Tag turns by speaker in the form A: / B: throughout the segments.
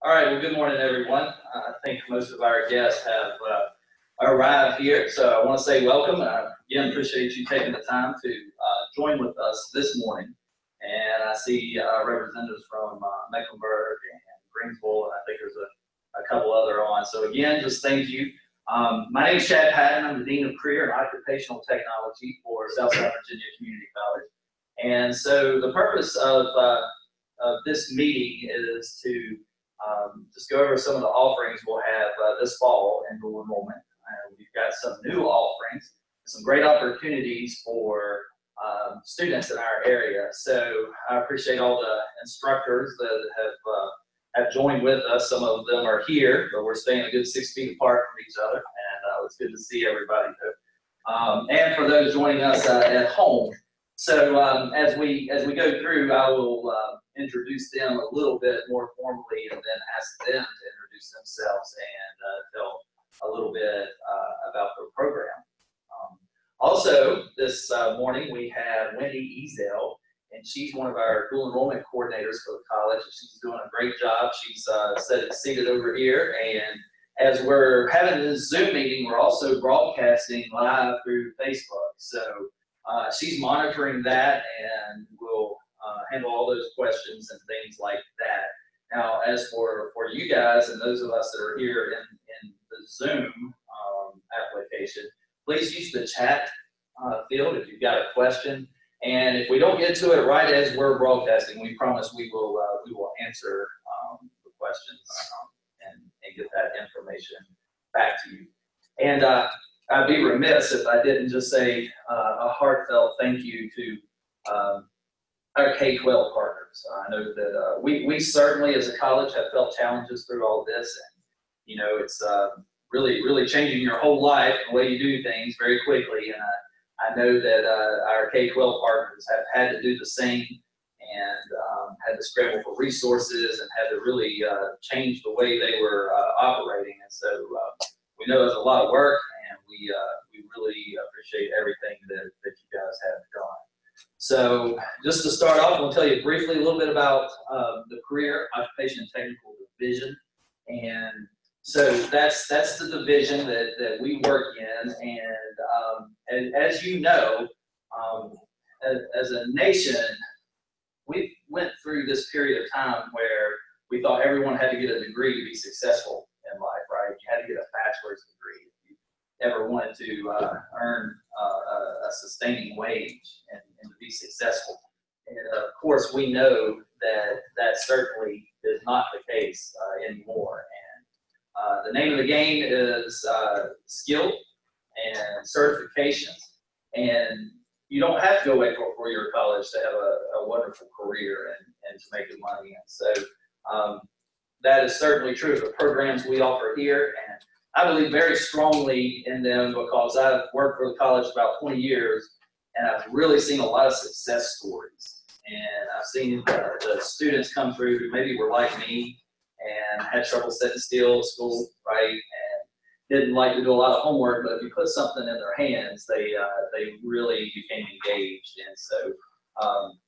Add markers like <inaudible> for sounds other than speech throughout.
A: All right, well, good morning, everyone. I think most of our guests have uh, arrived here, so I want to say welcome. And I again appreciate you taking the time to uh, join with us this morning. And I see uh, representatives from uh, Mecklenburg and Greensville, and I think there's a, a couple other on. So again, just thank you. Um, my name is Chad Patton. I'm the Dean of Career and Occupational Technology for Southside Virginia Community College. And so the purpose of, uh, of this meeting is to um, just go over some of the offerings we'll have uh, this fall in dual enrollment. Uh, we've got some new offerings, some great opportunities for um, students in our area. So I appreciate all the instructors that have uh, have joined with us. Some of them are here, but we're staying a good six feet apart from each other, and uh, it's good to see everybody. Um, and for those joining us uh, at home, so um, as we as we go through, I will uh, introduce them a little bit more formally, and then ask them to introduce themselves and uh, tell a little bit uh, about their program. Um, also, this uh, morning we have Wendy Ezel, and she's one of our dual enrollment coordinators for the college. And she's doing a great job. She's uh, seated over here, and as we're having this Zoom meeting, we're also broadcasting live through Facebook. So uh, she's monitoring that, and will uh, handle all those questions and things like that. Now, as for, for you guys and those of us that are here in, in the Zoom um, application, please use the chat uh, field if you've got a question. And if we don't get to it right as we're broadcasting, we promise we will uh, we will answer um, the questions um, and, and get that information back to you. And uh, I'd be remiss if I didn't just say uh, a heartfelt thank you to um, our K-12 partners. I know that uh, we, we certainly as a college have felt challenges through all this and you know it's uh, really really changing your whole life the way you do things very quickly and I, I know that uh, our K-12 partners have had to do the same and um, had to scramble for resources and had to really uh, change the way they were uh, operating and so we know it's a lot of work we, we really appreciate everything that, that you guys have done. So just to start off, I'll tell you briefly a little bit about uh, the career occupation and technical division. And so that's that's the division that, that we work in. And, um, and as you know, um, as, as, a nation, we went through this period of time where we thought everyone had to get a degree to be successful in life, right? You had to get a bachelor's degree ever wanted to uh, earn uh, a sustaining wage and and to be successful. And of course, we know that that certainly is not the case uh, anymore. And uh, the name of the game is uh, skill and certifications. And you don't have to go away for four year college to have a, a, wonderful career and, and to make good money. And so um, that is certainly true of the programs we offer here. And I believe very strongly in them because I've worked for the college about 20 years and I've really seen a lot of success stories. And I've seen the, the students come through who maybe were like me and had trouble sitting still at school, right? And didn't like to do a lot of homework, but if you put something in their hands, they uh, they really became engaged. And so, um,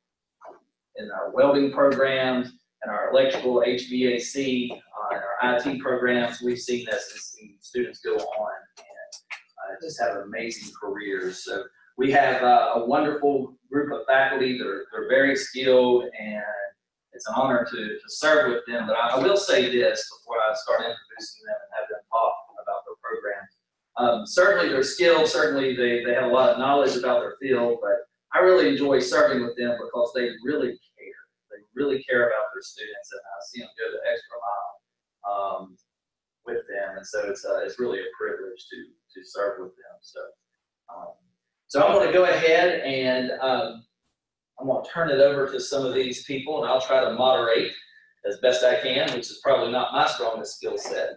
A: in our welding programs and our electrical HVAC uh, and our IT programs, we've seen this students go on and uh, just have amazing careers. So we have uh, a wonderful group of faculty that are, are very skilled and it's an honor to, to serve with them. But I, will say this before I start introducing them and have them talk about their program. Um, certainly they're skilled, certainly they, they have a lot of knowledge about their field, but I really enjoy serving with them because they really care. They really care about their students and I see them go the extra mile um, with them. And so it's, uh, it's really a privilege to, to serve with them. So um, so I'm going to go ahead and um, I'm going to turn it over to some of these people and I'll try to moderate as best I can, which is probably not my strongest skill set.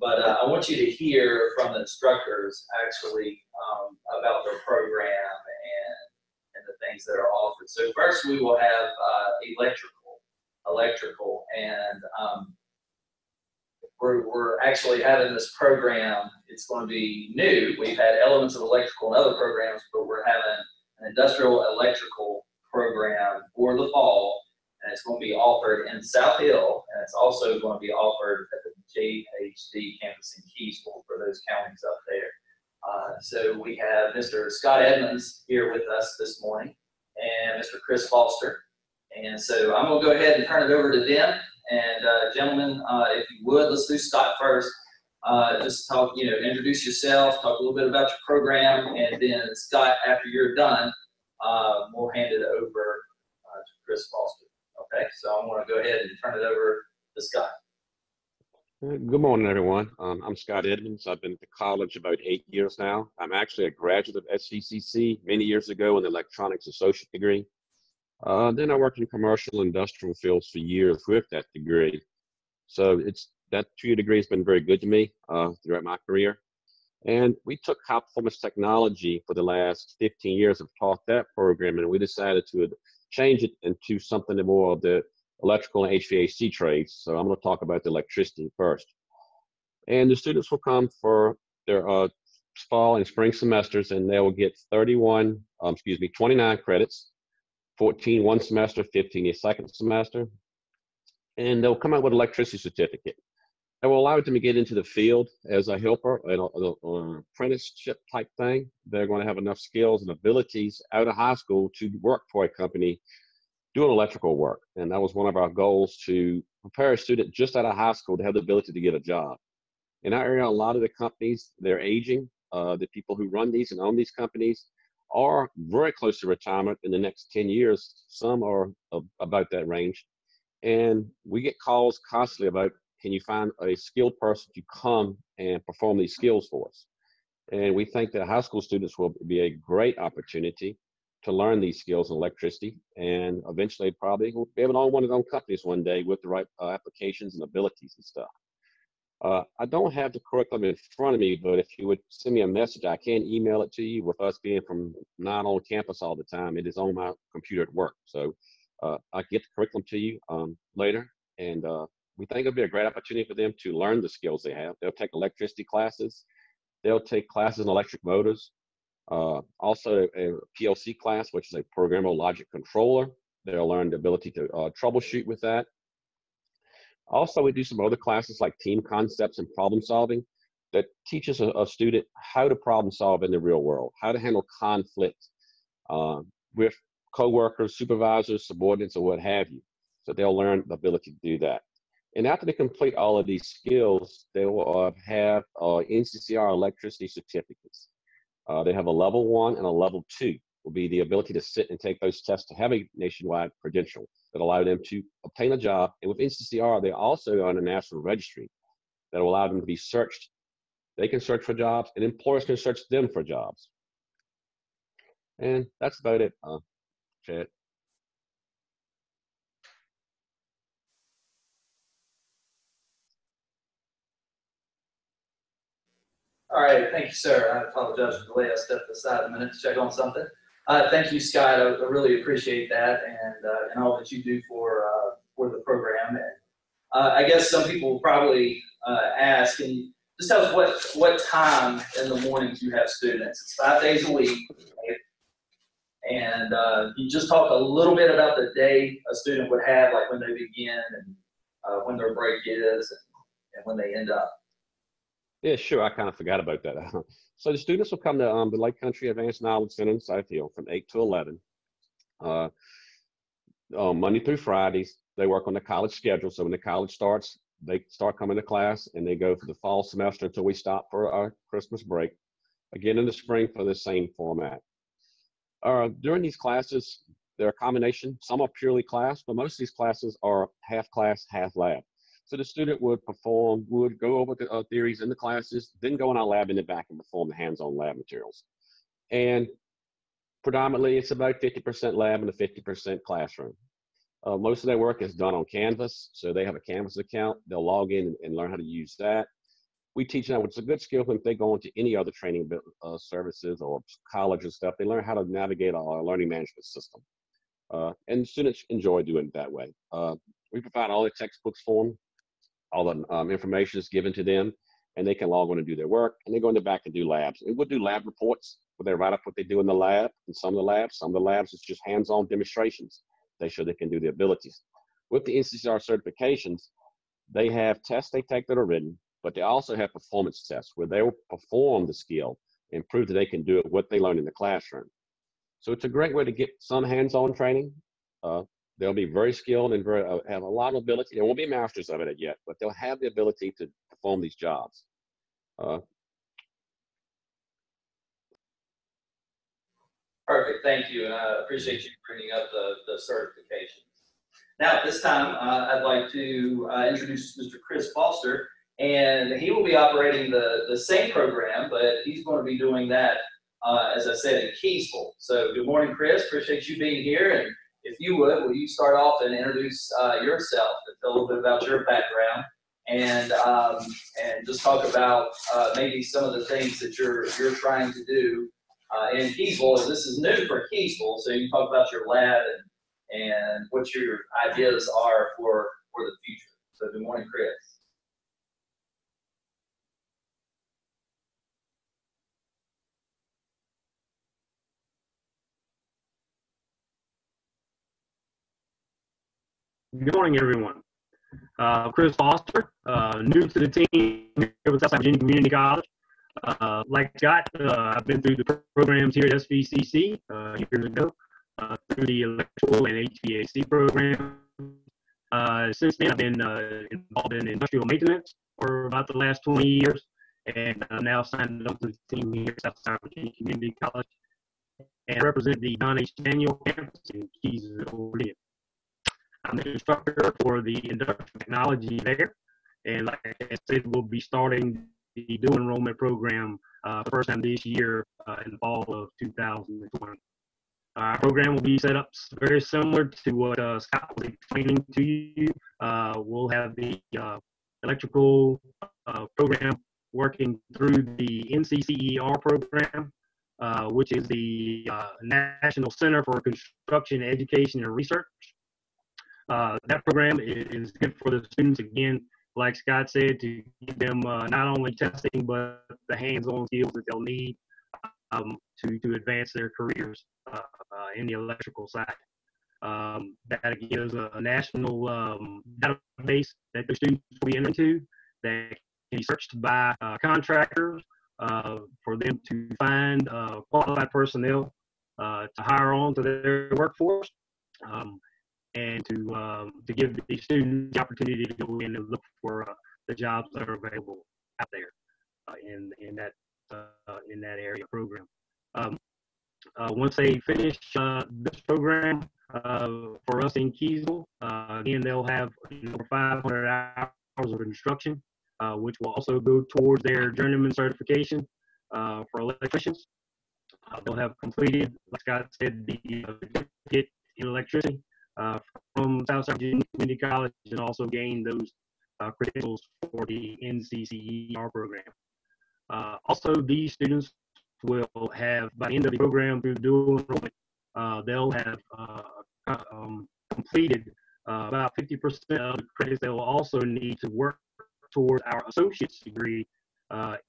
A: But uh, I want you to hear from the instructors actually um, about their program and, and the things that are offered. So first we will have uh, electrical, electrical, and um, we're, we're actually having this program. It's going to be new. We've had elements of electrical and other programs, but we're having an industrial electrical program for the fall, and it's going to be offered in South Hill, and it's also going to be offered at the JHD campus in Keysville for those counties up there. Uh, so we have Mr. Scott Edmonds here with us this morning and Mr. Chris Foster. And so I'm going to go ahead and turn it over to them. And uh, gentlemen, uh, if you would, let's do Scott first. Uh, just talk, you know, introduce yourself, talk a little bit about your program, and then Scott, after you're done, uh, we'll hand it over uh, to Chris Foster. Okay, so I'm going to go ahead and turn it over to Scott.
B: Good morning, everyone. Um, I'm Scott Edmonds. I've been at the college about eight years now. I'm actually a graduate of SVCC many years ago in the electronics associate degree. Uh, then I worked in commercial industrial fields for years with that degree. So it's that two-year degree has been very good to me uh, throughout my career. And we took high performance technology for the last 15 years, have taught that program, and we decided to change it into something more of the electrical and HVAC trades. So I'm going to talk about the electricity first. And the students will come for their uh, fall and spring semesters, and they will get 31, um, excuse me, 29 credits, 14 one semester, 15 a second semester, and they'll come out with electricity certificate. That will allow them to get into the field as a helper, an, an apprenticeship type thing. They're going to have enough skills and abilities out of high school to work for a company doing electrical work. And that was one of our goals to prepare a student just out of high school to have the ability to get a job. In our area, a lot of the companies, they're aging. Uh, the people who run these and own these companies are very close to retirement in the next 10 years. Some are about that range. And we get calls constantly about can you find a skilled person to come and perform these skills for us? And we think that high school students will be a great opportunity to learn these skills in electricity and eventually probably will be to own one of their own companies one day with the right uh, applications and abilities and stuff. Uh, I don't have the curriculum in front of me, but if you would send me a message, I can email it to you. With us being from not on campus all the time, it is on my computer at work. So uh, I get the curriculum to you um, later, and uh, we think it'll be a great opportunity for them to learn the skills they have. They'll take electricity classes, they'll take classes in electric motors, uh, also, a, PLC class, which is a programmable logic controller. They'll learn the ability to uh, troubleshoot with that. Also, we do some other classes like team concepts and problem solving that teaches a, a student how to problem solve in the real world, how to handle conflict uh, with coworkers, supervisors, subordinates, or what have you. So they'll learn the ability to do that. And after they complete all of these skills, they will uh, have uh, NCCER electricity certificates. Uh, they have a level one and a level two will be the ability to sit and take those tests to have a nationwide credential that allow them to obtain a job. And with NCCER, they also are on a national registry that will allow them to be searched. They can search for jobs and employers can search them for jobs. And that's about it, uh, Chad.
A: All right, thank you, sir. I apologize for the delay. I stepped aside a minute to check on something. Uh, thank you, Scott. I, I, really appreciate that and uh, and all that you do for uh, for the program. And uh, I guess some people will probably uh, ask, and just tell us what what time in the mornings you have students. It's five days a week, and uh, you just talk a little bit about the day a student would have, like when they begin and when their break is, and, and when they end up.
B: Yeah, sure. I kind of forgot about that. <laughs> so the students will come to um, the Lake Country Advanced Knowledge Center in South Hill from 8 to 11. Uh, um, Monday through Fridays, they work on the college schedule. So when the college starts, they start coming to class and they go for the fall semester until we stop for our Christmas break. Again in the spring for the same format. Uh, during these classes, they're a combination. Some are purely class, but most of these classes are half class, half lab. So the student would perform, would go over the uh, theories in the classes, then go in our lab in the back and perform the hands-on lab materials. And predominantly, it's about 50% lab and a 50% classroom. Uh, most of their work is done on Canvas, so they have a Canvas account. They'll log in and, and learn how to use that. We teach them, is a good skill if they go into any other training uh, services or college and stuff. They learn how to navigate our learning management system. Uh, and students enjoy doing it that way. Uh, we provide all the textbooks for them all the um, information is given to them and they can log on and do their work and they go in the back and do labs. And we'll do lab reports where they write up what they do in the lab. And some of the labs, some of the labs is just hands-on demonstrations. They show they can do the abilities. With the NCCER certifications, they have tests they take that are written, but they also have performance tests where they will perform the skill and prove that they can do it what they learned in the classroom. So it's a great way to get some hands-on training. Uh, they'll be very skilled and very, uh, have a lot of ability. They won't be masters of it yet, but they'll have the ability to perform these jobs. Uh,
A: Perfect, thank you, and I appreciate you bringing up the, the certifications. Now, at this time, uh, I'd like to uh, introduce Mr. Chris Foster, and he will be operating the, the same program, but he's going to be doing that, uh, as I said, in Keysville. So, good morning, Chris. Appreciate you being here, and if you would, will you start off and introduce uh, yourself and tell a little bit about your background, and um, and just talk about uh, maybe some of the things that you're you're trying to do uh, in Keysville. This is new for Keysville, so you can talk about your lab and, and what your ideas are for, for the future. So good morning, Chris.
C: Good morning, everyone. Uh, Chris Foster, uh, new to the team here with Southside Virginia Community College. Uh, like Scott, uh, I've been through the programs here at SVCC uh, years ago uh, through the electrical and HVAC program. Since then, I've been involved in industrial maintenance for about the last 20 years, and I'm now signed up to the team here at Southside Virginia Community College and represent the John H. Daniel campus in Keysville, Virginia. I'm the instructor for the industrial technology there, and like I said, we'll be starting the dual enrollment program uh, first time this year uh, in the fall of 2020. Our program will be set up very similar to what uh, Scott was explaining to you. Uh, we'll have the uh, electrical uh, program working through the NCCER program, which is the National Center for Construction Education and Research. That program is good for the students, again, like Scott said, to give them uh, not only testing but the hands-on skills that they'll need um, to to advance their careers uh, uh, in the electrical side. Um, that gives a, national um, database that the students will be into that can be searched by uh, contractors uh, for them to find uh, qualified personnel to hire on to their workforce. Um, and to um, to give the students the opportunity to go in and look for uh, the jobs that are available out there uh, in in that uh, in that area program. Um, uh, once they finish uh, this program uh, for us in Keysville, again they'll have know, 500 hours of instruction, which will also go towards their journeyman certification for electricians. they'll have completed, like Scott said, the get in electricity from Southside Virginia Community College and also gain those uh, credentials for the NCCER program. Uh, also, these students will have, by the end of the program through dual enrollment, uh, they'll have uh, um, completed uh, about 50% of the credits they will also need to work towards our associate's degree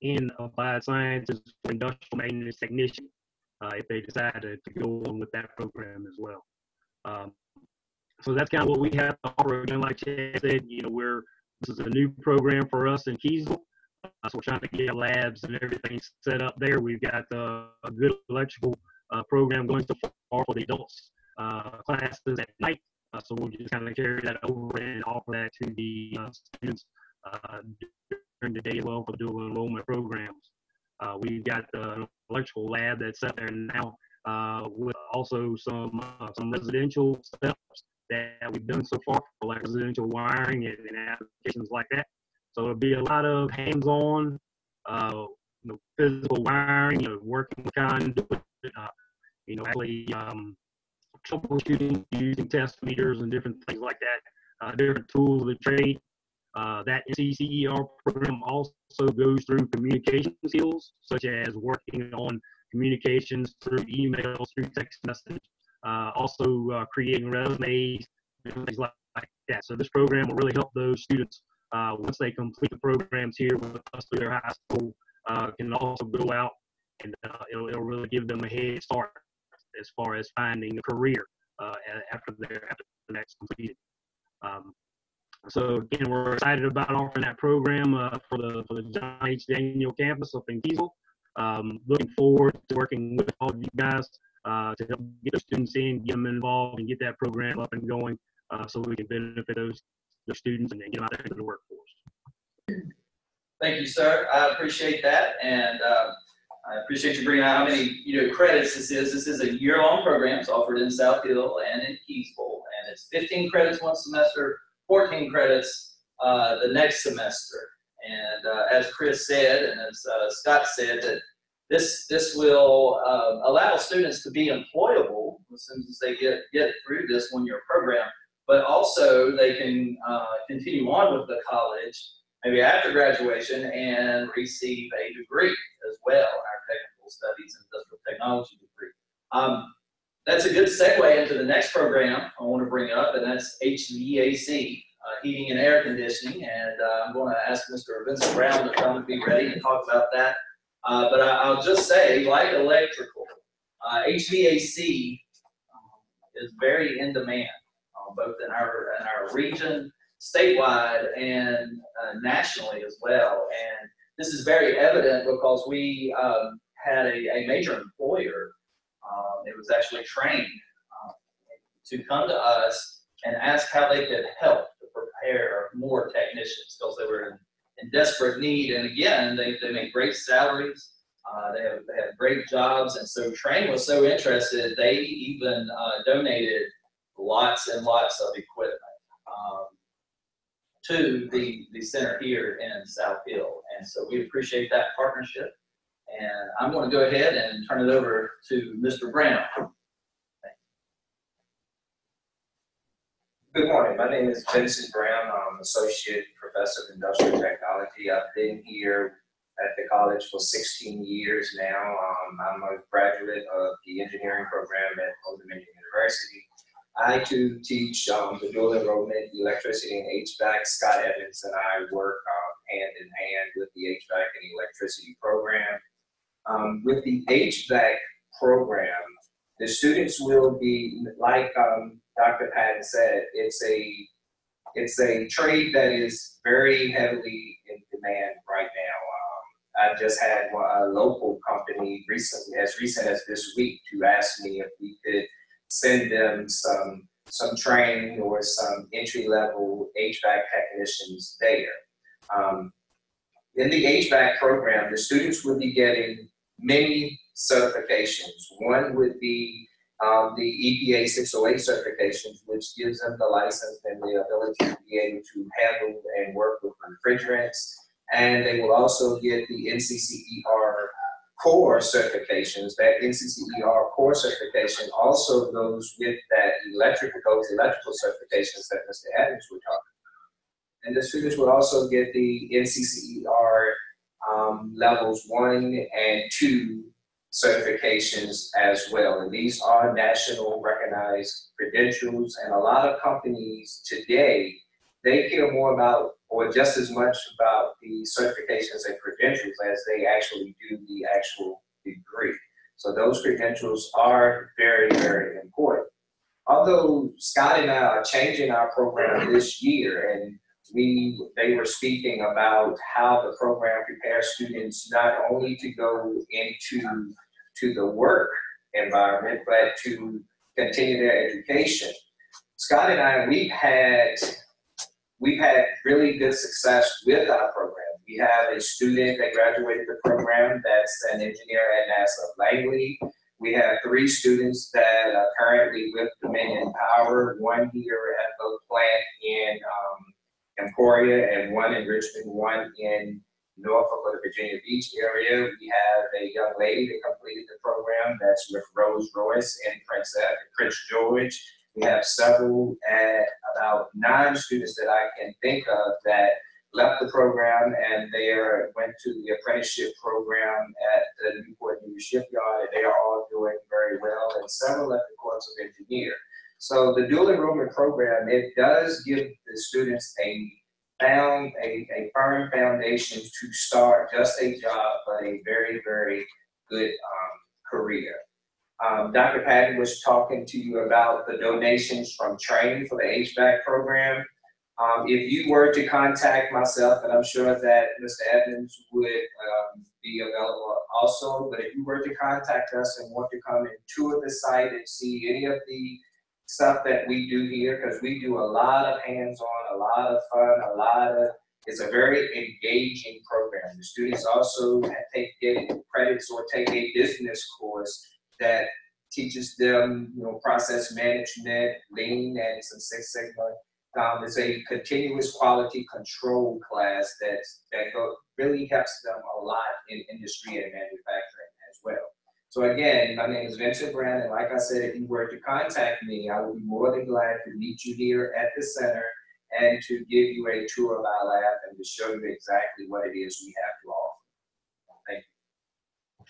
C: in applied sciences for industrial maintenance technician if they decide to, to, go on with that program as well. Um, so that's kind of what we have to offer. Again, like Chad said, you know, we're this is a new program for us in Keysville. Uh, so we're trying to get labs and everything set up there. We've got uh, a good electrical uh, program going so far for the adults uh, classes at night. Uh, so we'll just kind of carry that over and offer that to the uh, students during the day as well for dual enrollment programs. we've got the electrical lab that's set there now with also some some residential steps that we've done so far for like residential wiring and, and applications like that. So it'll be a lot of hands-on, uh, you know, physical wiring, you know, working conduit, uh, you know, actually um, troubleshooting using test meters and different things like that, uh, different tools of the trade. Uh, that NCCER program also goes through communication skills, such as working on communications through emails, through text message, uh, also uh, creating resumes, things like, like, that. So this program will really help those students uh, once they complete the programs here with us through their high school, uh, can also go out and uh, it'll, it'll really give them a head start as far as finding a career uh, after their after the next completed. Um, So again, we're excited about offering that program for the for the John H. Daniel campus up in Keysville. Um, looking forward to working with all of you guys uh, to help get the students in, get them involved, and get that program up and going, uh, so we can benefit those students and then get them out into the workforce.
A: Thank you, sir. I appreciate that, and uh, I appreciate you bringing out how many you know credits this is. This is a year-long program. It's offered in South Hill and in Keysville, and it's 15 credits one semester, 14 credits uh, the next semester. And uh, as Chris said, and as uh, Scott said, that this this will uh, allow students to be employable as soon as they get get through this one-year program, but also they can uh, continue on with the college maybe after graduation and receive a degree as well our technical studies and industrial technology degree. Um, that's a good segue into the next program I want to bring up, and that's HVAC, uh, heating and air conditioning. And uh, I'm going to ask Mr. Vincent Brown to come and be ready and talk about that. Uh, but I, will just say, like electrical, HVAC uh, um, is very in demand, uh, both in our in our region, statewide, and uh, nationally as well. And this is very evident because we um, had a, a major employer um, it was actually Trane um, to come to us and ask how they could help to prepare more technicians because they were in, in, desperate need. And again, they, they make great salaries. Uh, they, have, they have great jobs. And so Trane was so interested, they even uh, donated lots and lots of equipment um, to the, the center here in South Hill. And so we appreciate that partnership. And I'm going to go ahead and turn it over to Mr. Brown.
D: Good morning. My name is Vincent Brown. I'm Associate Professor of Industrial Technology. I've been here at the college for 16 years now. Um, I'm a graduate of the engineering program at Old Dominion University. I too teach um, the dual enrollment electricity and HVAC. Scott Evans and I work um, hand in hand with the HVAC and electricity program. Um, with the HVAC program, the students will be, like um, Dr. Patton said, it's a it's a trade that is very heavily in demand right now. Um, I just had a local company recently, as recent as this week, to ask me if we could send them some some training or some entry level HVAC technicians there. Um, in the HVAC program, the students will be getting many certifications. One would be um, the EPA 608 certifications, which gives them the license and the ability to be able to handle and work with refrigerants. And they will also get the NCCER core certifications. That NCCER core certification also goes with that electrical, those electrical certifications that Mr. Adams was talking about. And the students will also get the NCCER um, levels one and two certifications as well. And these are national recognized credentials. And a lot of companies today, they care more about or just as much about the certifications and credentials as they actually do the actual degree. So those credentials are very, very important. Although Scott and I are changing our program this year and we they were speaking about how the program prepares students not only to go into to the work environment, but to continue their education. Scott and I, we've had we've had really good success with our program. We have a student that graduated the program that's an engineer at NASA Langley. We have three students that are currently with Dominion Power, one here at the plant in um, Emporia and one in Richmond, one in Norfolk or the Virginia Beach area. We have a young lady that completed the program that's with Rolls-Royce in Prince, uh, Prince George. We have several, uh, about nine students that I can think of that left the program and they are, went to the apprenticeship program at the Newport News Shipyard. They are all doing very well and several left the course of engineer. So the dual enrollment program, it does give the students a found a, a firm foundation to start just a job, but a very, very good um, career. Um, Dr. Patton was talking to you about the donations from Trane for the HVAC program. Um, if you were to contact myself, and I'm sure that Mr. Evans would um, be available also, but if you were to contact us and want to come and tour the site and see any of the stuff that we do here, because we do a lot of hands-on, a lot of fun, a lot of, it's a very engaging program. The students also take get credits or take a business course that teaches them, you know, process management, lean, and some Six Sigma um, it's a continuous quality control class that that go, really helps them a lot in industry and manufacturing as well. So again, my name is Vincent and like I said, if you were to contact me, I would be more than glad to meet you here at the center and to give you a tour of our lab and to show you exactly what it is we have to offer. Thank you.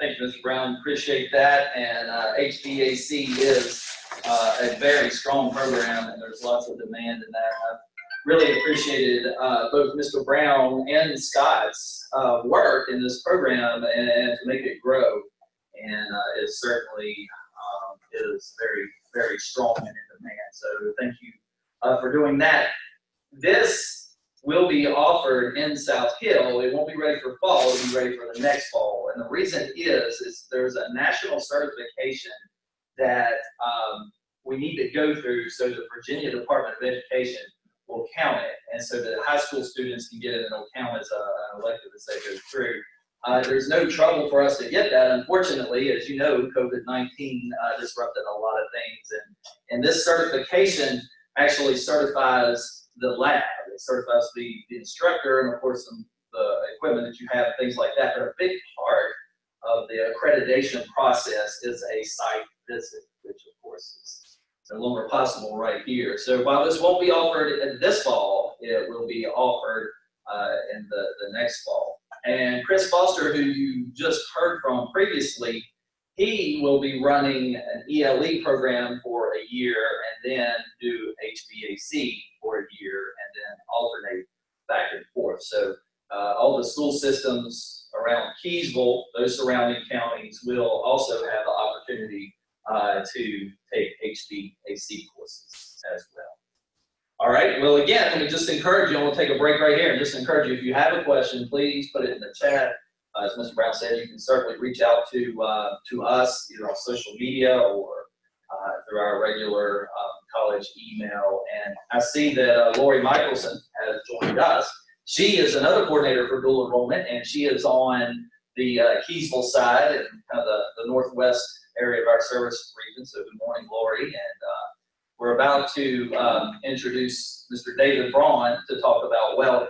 A: Thank you, Mr. Brown. Appreciate that. And uh, HVAC is uh, a very strong program, and there's lots of demand in that. I've really appreciated uh, both Mr. Brown and Scott's uh, work in this program and, and, to make it grow. And uh, it certainly um, is very, very strong and in demand. So thank you uh, for doing that. This will be offered in South Hill. It won't be ready for fall. It'll be ready for the next fall. And the reason is, is there's a national certification that um, we need to go through so the Virginia Department of Education will count it. And so the high school students can get it and it'll count as a, an elective as they go through. Uh, there's no trouble for us to get that. Unfortunately, as you know, COVID-19 uh, disrupted a lot of things. And, and this certification actually certifies the lab. It certifies the, the instructor and, of course, some, the equipment that you have, things like that. But a big part of the accreditation process is a site visit, which, of course, is no longer possible right here. So while this won't be offered this fall, it will be offered uh, in the, the next fall. And Chris Foster, who you just heard from previously, he will be running an ELE program for a year and then do HVAC for a year and then alternate back and forth. So uh, all the school systems around Keysville, those surrounding counties, will also have the opportunity uh, to take HVAC courses as well. All right, well, again, let me just encourage you, and we'll take a break right here, and just encourage you, if you have a question, please put it in the chat. Uh, as Mr. Brown said, you can certainly reach out to, uh, to us either on social media or uh, through our regular um, college email. And I see that uh, Lori Michelson has joined us. She is another coordinator for dual enrollment, and she is on the uh, Keysville side and kind of the, the northwest area of our service region. So good morning, Lori. And uh, we're about to um, introduce Mr. David Braun to talk about welding.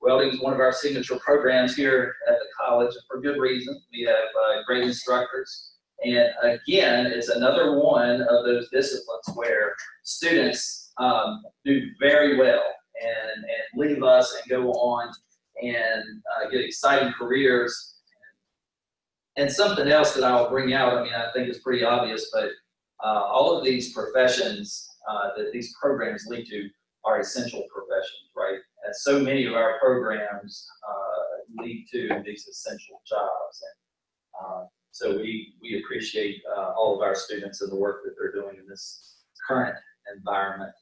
A: Welding is one of our signature programs here at the college, for good reason. We have uh, great instructors. And again, it's another one of those disciplines where students um, do very well and, and leave us and go on and uh, get exciting careers and something else that I'll bring out, I mean, I think is pretty obvious, but uh, all of these professions uh, that these programs lead to are essential professions, right? And so many of our programs uh, lead to these essential jobs. And uh, so we, we appreciate uh, all of our students and the work that they're doing in this current environment.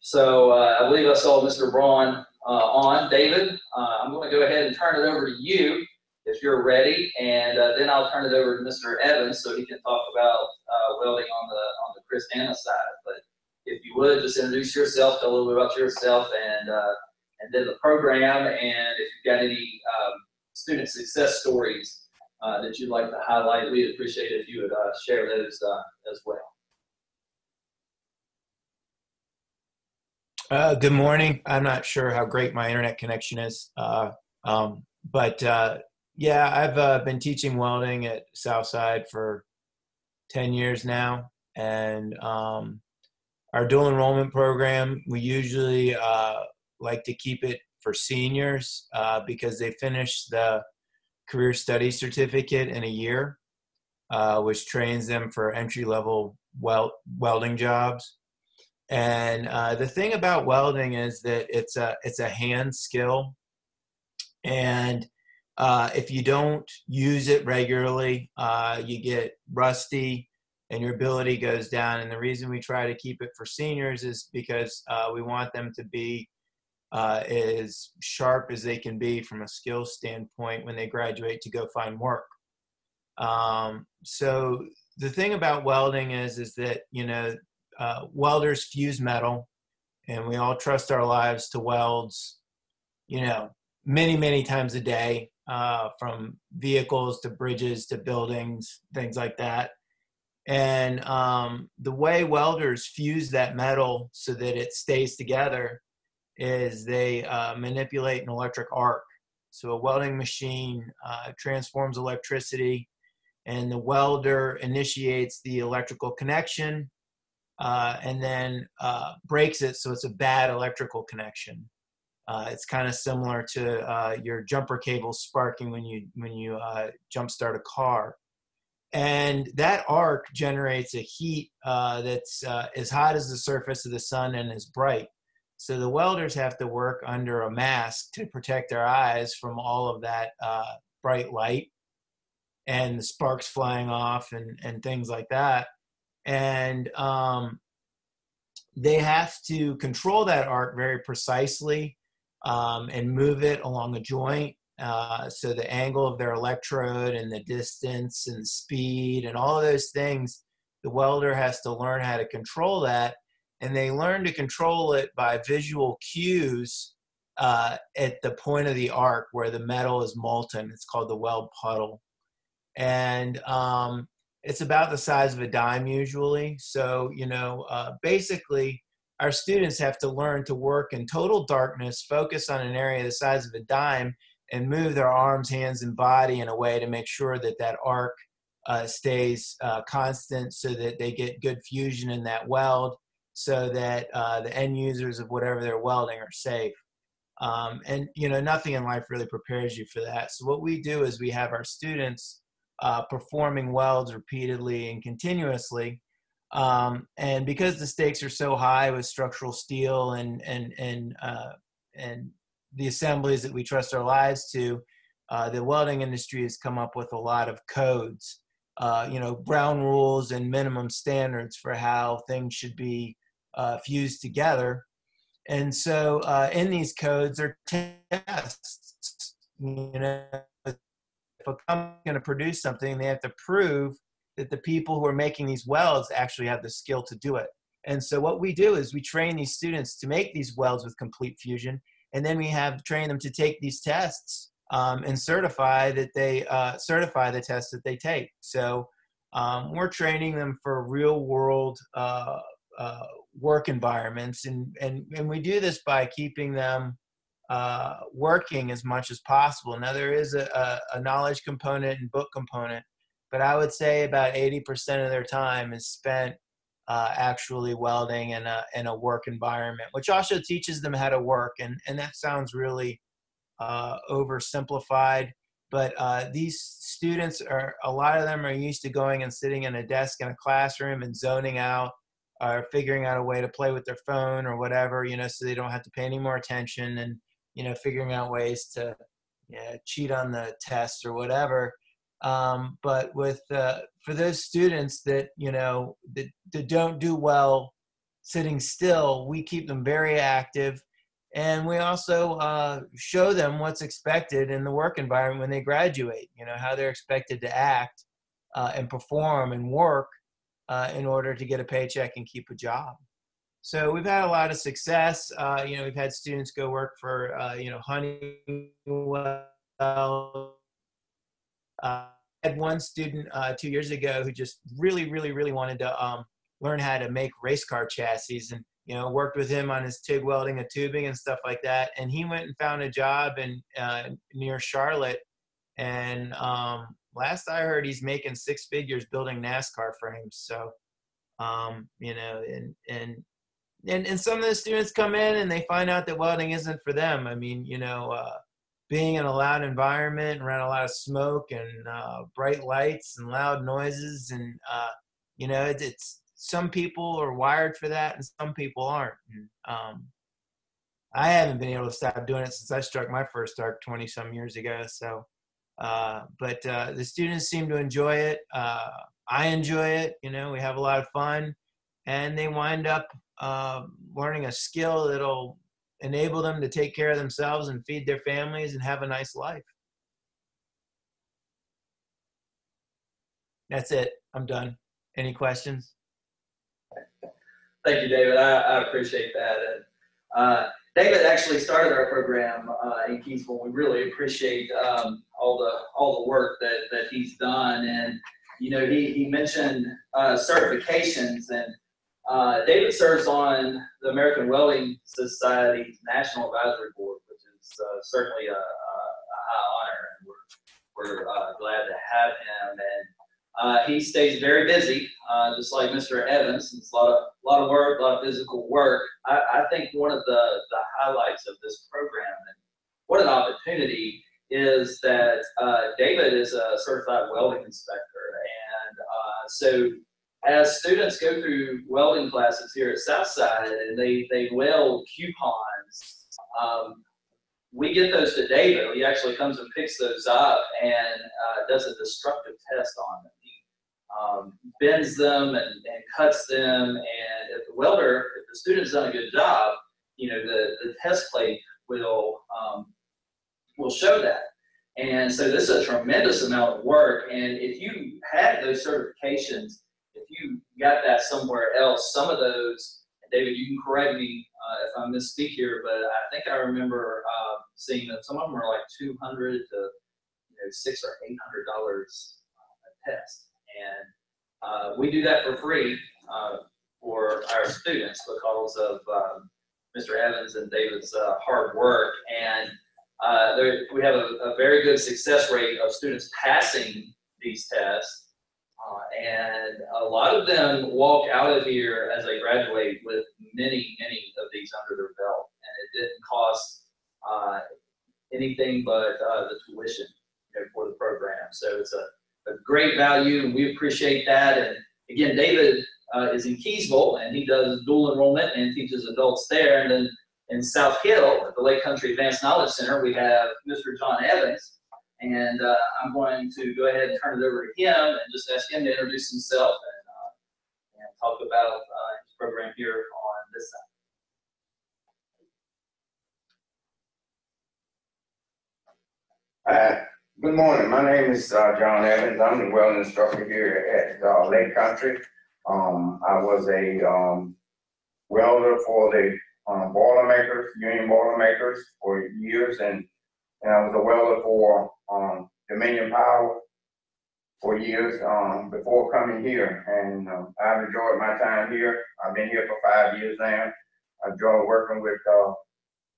A: So uh, I believe I saw Mr. Braun on. David, I'm going to go ahead and turn it over to you if you're ready, and uh, then I'll turn it over to Mr. Evans so he can talk about uh, welding on the on the Chris Christanna side. But if you would just introduce yourself, tell a little bit about yourself, and uh, and then the program, and if you've got any um, student success stories uh, that you'd like to highlight, we'd appreciate if you would uh, share those uh, as well.
E: Good morning. I'm not sure how great my internet connection is, um, but yeah, I've uh, been teaching welding at Southside for 10 years now. And um, our dual enrollment program, we usually uh, like to keep it for seniors uh, because they finish the career study certificate in a year, uh, which trains them for entry level weld- welding jobs. And uh, the thing about welding is that it's a it's a hand skill, and uh, if you don't use it regularly, uh, you get rusty. and your ability goes down. And the reason we try to keep it for seniors is because uh, we want them to be uh, as sharp as they can be from a skill standpoint when they graduate to go find work. Um, so the thing about welding is is that you know uh, welders fuse metal, and we all trust our lives to welds, you know, many many times a day, uh, from vehicles to bridges to buildings, things like that. And um, the way welders fuse that metal so that it stays together is they uh, manipulate an electric arc. So a welding machine uh, transforms electricity, and the welder initiates the electrical connection, uh, and then uh, breaks it so it's a bad electrical connection. Uh, it's kind of similar to uh, your jumper cable sparking when you when you jump start a car and that arc generates a heat uh, that's uh, as hot as the surface of the sun and as bright. So the welders have to work under a mask to protect their eyes from all of that uh, bright light and the sparks flying off and, and things like that. And um, they have to control that arc very precisely um, and move it along a joint. Uh, so the angle of their electrode and the distance and speed and all those things, the welder has to learn how to control that and they learn to control it by visual cues uh, at the point of the arc where the metal is molten. It's called the weld puddle. And um, it's about the size of a dime usually. So, you know, uh, basically, our students have to learn to work in total darkness, focus on an area the size of a dime, and move their arms, hands, and body in a way to make sure that that arc uh, stays uh, constant so that they get good fusion in that weld so that uh, the end users of whatever they're welding are safe. Um, and you know, nothing in life really prepares you for that. So what we do is we have our students uh, performing welds repeatedly and continuously. Um, and because the stakes are so high with structural steel and and and uh, and the assemblies that we trust our lives to, uh, the welding industry has come up with a lot of codes, uh, you know, brown rules and minimum standards for how things should be uh, fused together. And so uh, in these codes are tests. You know, if a company's going to produce something, they have to prove that the people who are making these welds actually have the skill to do it. And so what we do is we train these students to make these welds with complete fusion, and then we have train them to take these tests um, and certify that they uh, certify the tests that they take. So um, we're training them for real world uh, uh, work environments, and, and and we do this by keeping them uh, working as much as possible. Now there is a, a, a knowledge component and book component, but I would say about 80% of their time is spent uh, actually welding in a in a work environment, which also teaches them how to work. And and that sounds really uh, oversimplified, but uh, these students are a lot of them are used to going and sitting in a desk in a classroom and zoning out or figuring out a way to play with their phone or whatever, you know, so they don't have to pay any more attention and you know figuring out ways to yeah, cheat on the test or whatever. Um, but with uh, for those students that you know that, that don't do well sitting still, we keep them very active, and we also uh, show them what's expected in the work environment when they graduate. You know how they're expected to act uh, and perform and work uh, in order to get a paycheck and keep a job. So we've had a lot of success. Uh, you know, we've had students go work for uh, you know Honeywell uh, I had one student uh, two years ago who just really, really, really wanted to um, learn how to make race car chassis, and you know, worked with him on his TIG welding and tubing and stuff like that. And he went and found a job in uh, near Charlotte, and um, last I heard, he's making six figures building NASCAR frames. So, um, you know, and and and and some of the students come in and they find out that welding isn't for them. I mean, you know. Uh, being in a loud environment and around a lot of smoke and uh, bright lights and loud noises and uh, you know it, it's some people are wired for that and some people aren't and, um, i haven't been able to stop doing it since i struck my first arc 20 some years ago so uh, but uh, the students seem to enjoy it uh, I enjoy it. You know, we have a lot of fun, and they wind up uh, learning a skill that'll enable them to take care of themselves and feed their families and have a nice life. That's it. I'm done. Any questions?
A: Thank you, David. I, I appreciate that. And, uh, David actually started our program uh, in Keysville. We really appreciate um, all the all the work that, that he's done. And you know, he, he mentioned uh, certifications, and uh, David serves on the American Welding Society's National Advisory Board, which is uh, certainly a, a, high honor, and we're we're uh, glad to have him. And uh, he stays very busy, just like Mr. Evans. It's a lot of, a lot of work, a lot of physical work. I, I think one of the, the highlights of this program, and what an opportunity, is that uh, David is a certified welding inspector. And uh, so as students go through welding classes here at Southside and they, they weld coupons, um, we get those to David. He actually comes and picks those up and uh, does a destructive test on them um, bends them and, and cuts them. And if the welder, if the student's done a good job, you know, the, the test plate will, um, will show that. And so this is a tremendous amount of work. And if you had those certifications, if you got that somewhere else, some of those, David, you can correct me uh, if I misspeak here, but I think I remember uh, seeing that some of them are like 200 to you know, six or eight hundred dollars uh, a test. And uh, we do that for free uh, for our students because of um, Mr. Evans and David's hard work. And uh, there, we have a, a, very good success rate of students passing these tests. Uh, and a lot of them walk out of here as they graduate with many, many of these under their belt. And it didn't cost uh, anything but the tuition you know, for the program. So it's a a great value, and we appreciate that. And again, David uh, is in Keysville, and he does dual enrollment and teaches adults there. And then in South Hill, at the Lake Country Advanced Knowledge Center, we have Mr. John Evans. And uh, I'm going to go ahead and turn it over to him and just ask him to introduce himself and, uh, and talk about uh, his program here on this
F: side. Uh, Good morning. My name is uh, John Evans. I'm the welding instructor here at uh, Lake Country. Um, I was a um, welder for the um, Boilermakers, Union Boilermakers for years, and, and I was a welder for um, Dominion Power for years um, before coming here. And um, I've enjoyed my time here. I've been here for five years now. I've enjoyed working with uh,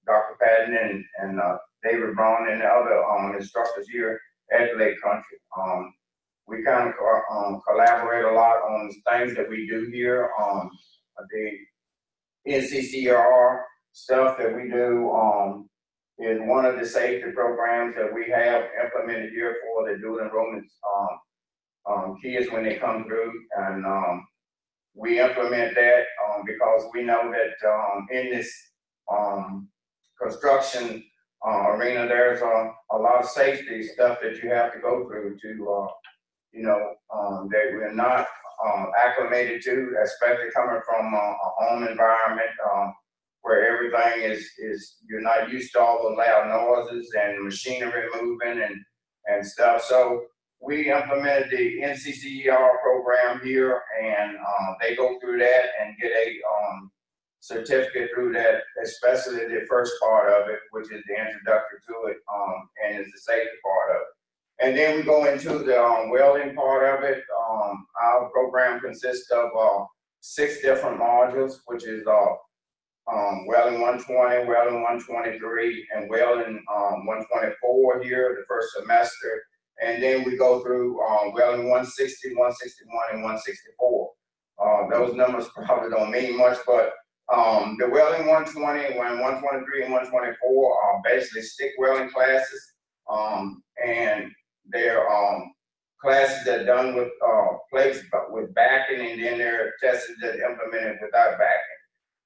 F: Dr. Patton and, and uh, David Brown and the other um, instructors here at Lake Country. Um, we kind of um, collaborate a lot on things that we do here. Um, the NCCER stuff that we do is one of the safety programs that we have implemented here for the dual enrollment um, um, kids when they come through. And um, we implement that um, because we know that um, in this um, construction uh, arena, there's a, a lot of safety stuff that you have to go through to, uh, you know, that we're not acclimated to, especially coming from a, home environment where everything is, is, you're not used to all the loud noises and machinery moving and, and stuff. So we implemented the NCCER program here and uh, they go through that and get a um, certificate through that, especially the first part of it, which is the introductory to it, um, and is the safety part of it. And then we go into the um, welding part of it. Um, our program consists of uh, six different modules, which is uh, um, welding 120, welding 123, and welding um, 124 here the first semester. And then we go through um, welding 160, 161, and 164. Uh, those numbers <laughs> probably don't mean much, but um, the welding 120, 123, and 124 are basically stick welding classes. Um, and they're um, classes that are done with uh, plates but with backing, and then there are tests that implemented without backing.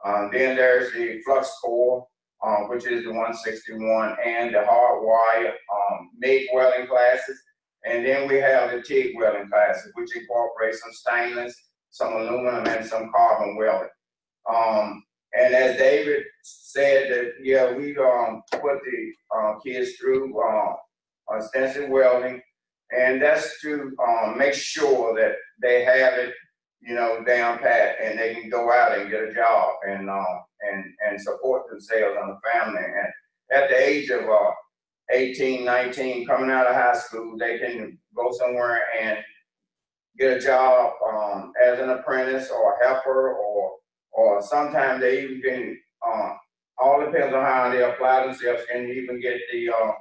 F: Um, then there's the flux core, um, which is the 161, and the hard wire um, MIG welding classes. And then we have the TIG welding classes, which incorporates some stainless, some aluminum, and some carbon welding. Um, and as David said, that yeah, we um put the uh, kids through uh, extensive welding, and that's to um, make sure that they have it, you know, down pat, and they can go out and get a job and uh, and and support themselves and the family. And at the age of uh, 18, 19, coming out of high school, they can go somewhere and get a job um, as an apprentice or a helper or or sometimes they even can, uh, all depends on how they apply themselves, can even get the, uh,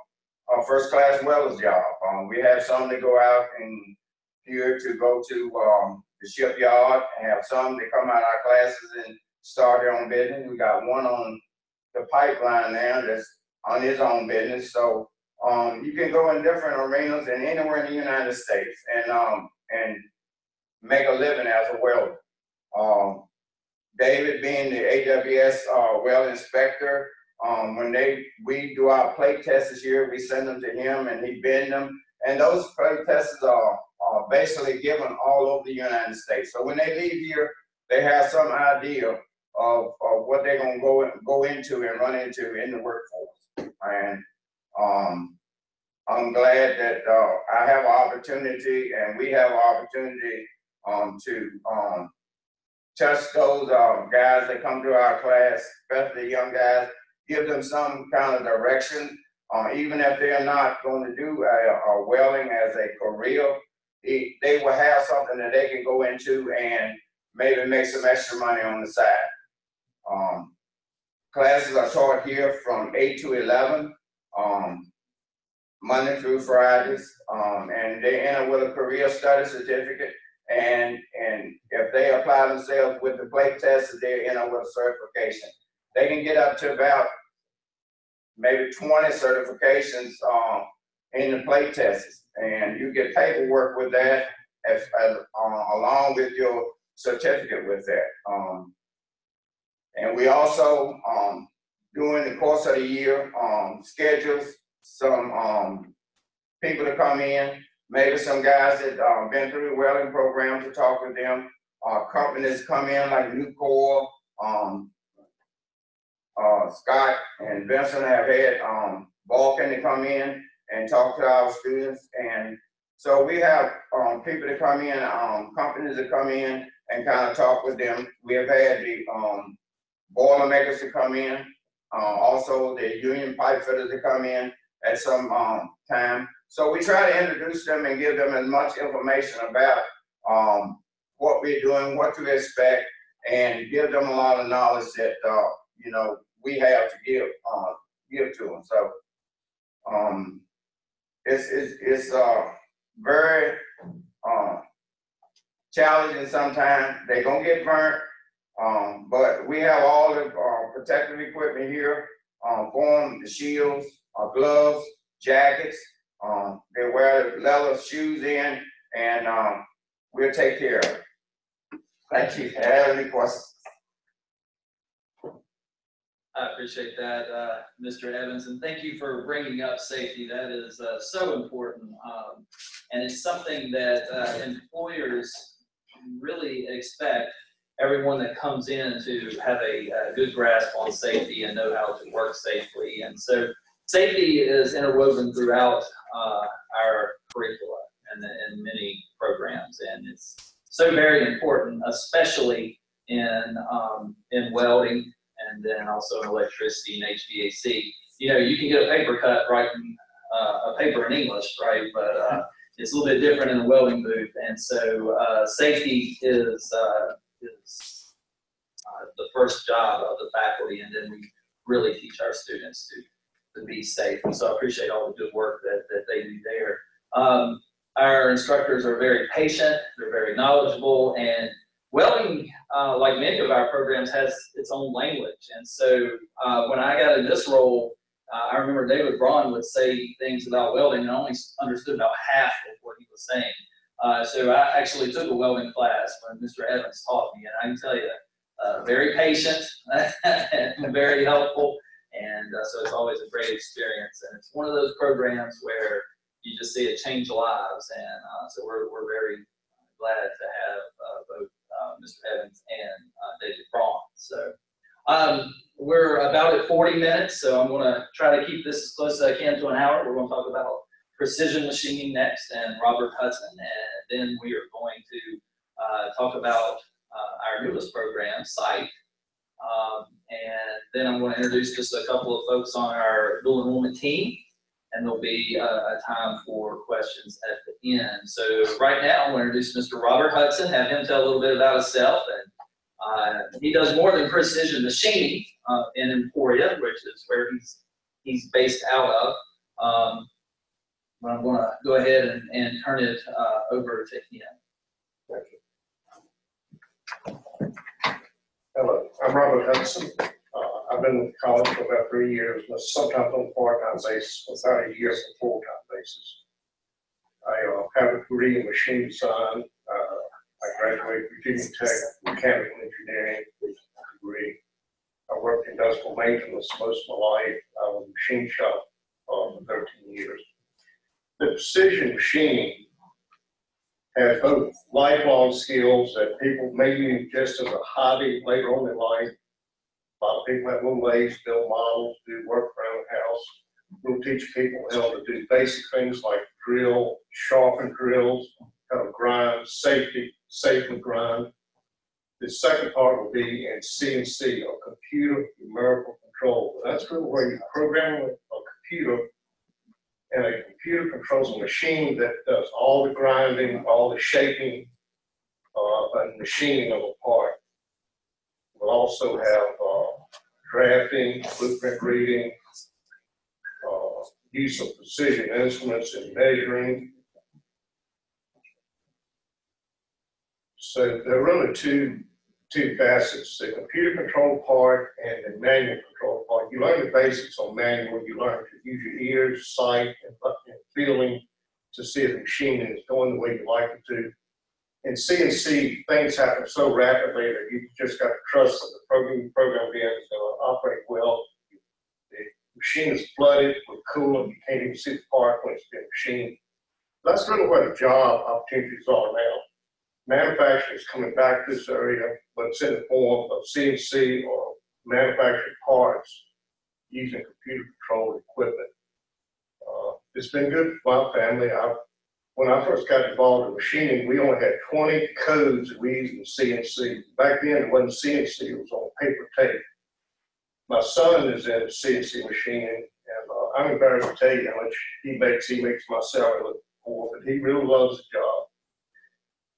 F: first class welder's job. Um, we have some that go out and here to go to, um, the shipyard and have some that come out of our classes and start their own business. We got one on the pipeline now that's on his own business. So, um, you can go in different arenas and anywhere in the United States and, um, and make a living as a welder. Um, David being the AWS uh, well inspector, um, when they we do our plate tests this year, we send them to him and he bend them. And those plate tests are, are basically given all over the United States. So when they leave here, they have some idea of, of what they're gonna go go into and run into in the workforce. And um, I'm glad that uh, I have an opportunity and we have an opportunity um, to um, touch those um, guys that come to our class, especially young guys, give them some kind of direction. Uh, even if they're not going to do a, a welding as a career, they, will have something that they can go into and maybe make some extra money on the side. Um, classes are taught here from 8 to 11, um, Monday through Fridays, um, and they enter with a career study certificate and and if they apply themselves with the plate test, they up with a certification. They can get up to about maybe 20 certifications in the plate tests, and you get paperwork with that as, as uh, along with your certificate with that. Um, and we also, um, during the course of the year, um, schedules some um, people to come in maybe some guys that um, been through the welding program to talk with them. Uh, companies come in like Nucor, um, uh, Scott and Vincent have had um, Vulcan to come in and talk to our students. And so we have um, people to come in, um, companies that come in and kind of talk with them. We have had the um, boiler makers to come in, uh, also the union pipe fitters to come in at some um, time. So we try to introduce them and give them as much information about um, what we're doing, what to expect, and give them a lot of knowledge that uh, you know we have to give uh, give to them. So um, it's it's, it's uh, very uh, challenging sometimes. They're gonna get burnt, um, but we have all the uh, protective equipment here um, for them: the shields, uh, gloves, jackets. Um, they wear leather shoes in, and um, we'll take care of it. Thank you. Have any questions?
A: I appreciate that, uh, Mr. Evans, and thank you for bringing up safety. That is uh, so important. Um, and it's something that uh, employers really expect everyone that comes in to have a, a good grasp on safety and know how to work safely. And so safety is interwoven throughout uh, our curricula and in many programs, and it's so very important, especially in um, in welding and then also in electricity and HVAC. You know, you can get a paper cut writing uh, a paper in English, right? But uh, it's a little bit different in the welding booth, and so uh, safety is uh, is uh, the first job of the faculty, and then we really teach our students to to be safe. And so I appreciate all the good work that, that they do there. Um, our instructors are very patient, they're very knowledgeable, and welding, uh, like many of our programs, has its own language. And so uh, when I got in this role, uh, I remember David Braun would say things about welding and I only understood about half of what he was saying. Uh, so I actually took a welding class when Mr. Evans taught me, and I can tell you, uh, very patient <laughs> and very helpful. And uh, so it's always a great experience. And it's one of those programs where you just see it change lives. And so we're, we're very glad to have both uh, Mr. Evans and uh, David Braun. So um, we're about at 40 minutes, so I'm going to try to keep this as close as I can to an hour. We're going to talk about precision machining next and Robert Hudson, and then we are going to uh, talk about uh, our newest program, SITE. Um, and then I'm going to introduce just a couple of folks on our dual enrollment team, and there'll be uh, a time for questions at the end. So right now, I'm going to introduce Mr. Robert Hudson, have him tell a little bit about himself. And uh, he does more than precision machining uh, in Emporia, which is where he's he's based out of. Um, but I'm going to go ahead and, and turn it uh, over to him.
G: Thank you. Hello, I'm Robert Hudson. I've been with college for about three years, but sometimes on a part-time basis, without a year on a full-time basis. I uh, have a degree in machine design. Uh, I graduated Virginia Tech mechanical engineering degree. I worked in industrial maintenance most of my life. I was a machine shop uh, for 13 years. The precision machine has both lifelong skills that people may maybe just as a hobby later on in life. A lot of people have little ways, build models, do work around the house. We'll teach people how to do basic things like drill, sharpen drills, how to grind, safety, safely grind. The second part will be in CNC, or computer numerical control. That's really where you program a computer and a computer controls a machine that does all the grinding, all the shaping, uh, and machining of a part. We'll also have drafting, blueprint reading, uh, use of precision instruments and measuring. So there are really two two facets, the computer control part and the manual control part. You learn the basics on manual, you learn to use your ears, sight, and, and feeling to see if the machine is going the way you like it to. In CNC, things happen so rapidly that you just got to trust that the program, program being is going to operate well. The machine is flooded with coolant, you can't even see the part when it's being machined. That's really where the job opportunities are now manufacturing is coming back to this area, but it's in the form of CNC or manufactured parts using computer controlled equipment. Uh, it's been good for my family. I, when I first got involved in machining, we only had 20 codes that we used in CNC. Back then, it wasn't CNC, it was on paper tape. My son is in CNC machining, and uh, I'm embarrassed to tell you how much he makes. He makes my salary look poor, but he really loves the job.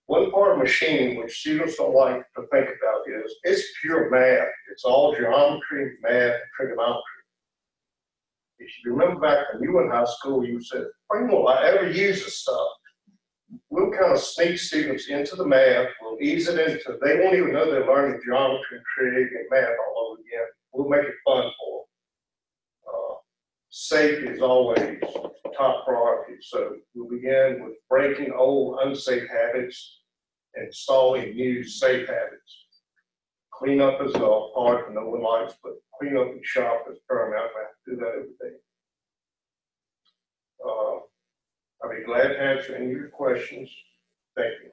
G: One part of machining which students don't like to think about is it's pure math. It's all geometry, math, trigonometry. If you remember back when you were in high school, you said, when will I ever use this stuff? We'll kind of sneak students into the math. We'll ease it into, they won't even know they're learning geometry and trig and math all over again. We'll make it fun for them. Uh, safety is always top priority. So we'll begin with breaking old unsafe habits and installing new safe habits. Cleanup is a part and no one likes, but cleanup and shop is paramount. I have to do that every day. Uh, I'll be glad to answer any of your questions. Thank you.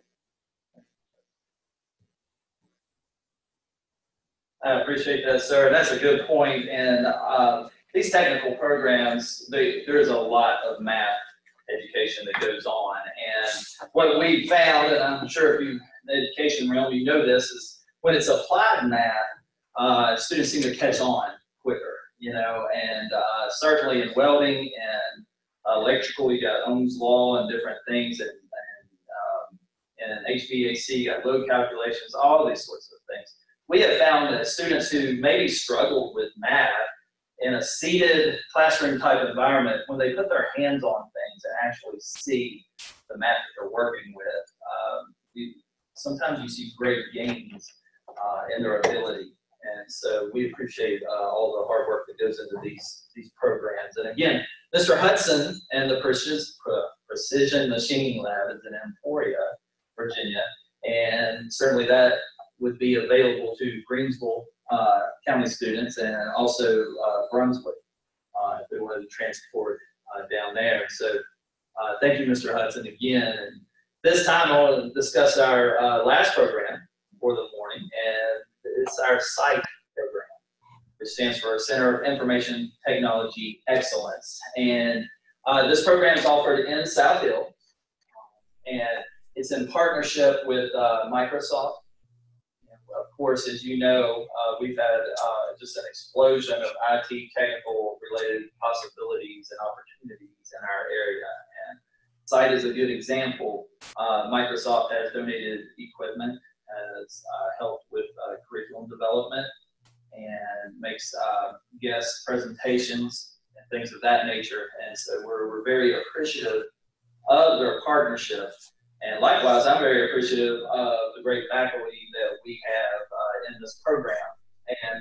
A: I appreciate that, sir. That's a good point. And uh, these technical programs, they, there is a lot of math education that goes on. And what we found, and I'm sure if you in the education realm, you know this, is when it's applied math, uh, students seem to catch on quicker, you know, and uh, certainly in welding and electrical, you got Ohm's law and different things, and, and, um, and HVAC, you got load calculations, all these sorts of things. We have found that students who maybe struggled with math in a seated classroom type environment, when they put their hands on things and actually see the math that they're working with, um, you, sometimes you see great gains uh, in their ability. And so we appreciate uh, all the hard work that goes into these, these programs. And again, Mr. Hudson and the Precision Machining Lab is in Emporia, Virginia. And certainly that would be available to Greensville uh, county students and also uh, Brunswick uh, if they wanted to transport uh, down there. So thank you, Mr. Hudson, again. And this time I want to discuss our last program for the morning, and it's our SITE program, which stands for Center of Information Technology Excellence. And uh, this program is offered in South Hill, and it's in partnership with uh, Microsoft. And of course, as you know, uh, we've had uh, just an explosion of IT technical related possibilities and opportunities in our area. And Site is a good example. Uh, Microsoft has donated equipment, has uh, helped with uh, curriculum development, and makes uh, guest presentations and things of that nature. And so we're, we're very appreciative of their partnership. And likewise, I'm very appreciative of the great faculty that we have in this program. And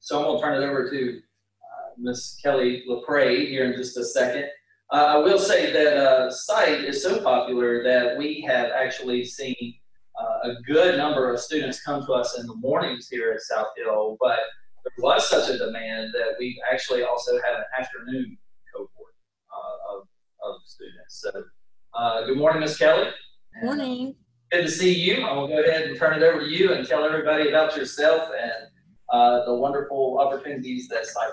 A: so I'm going to turn it over to uh, Ms. Kelly LaPrade here in just a second. Uh, I will say that uh, site is so popular that we have actually seen uh, a good number of students come to us in the mornings here at South Hill, but there was such a demand that we actually also had an afternoon cohort uh, of, of students. So, uh, good morning, Miss Kelly.
H: Morning.
A: Good to see you. I will go ahead and turn it over to you and tell everybody about yourself and uh, the wonderful opportunities that site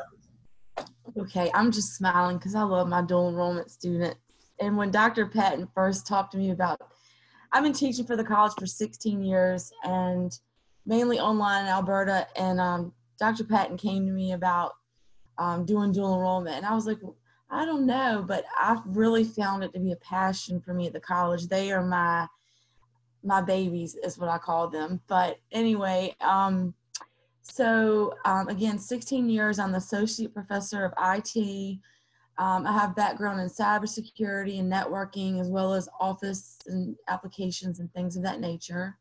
H: Okay, I'm just smiling because I love my dual enrollment students. And when Dr. Patton first talked to me about, I've been teaching for the college for 16 years and mainly online in Alberta. And um, Dr. Patton came to me about um, doing dual enrollment. And I was like, I don't know, but I've really found it to be a passion for me at the college. They are my my babies, is what I call them. But anyway, um, so um, again, 16 years. I'm the associate professor of IT. Um, I have background in cybersecurity and networking, as well as office and applications and things of that nature.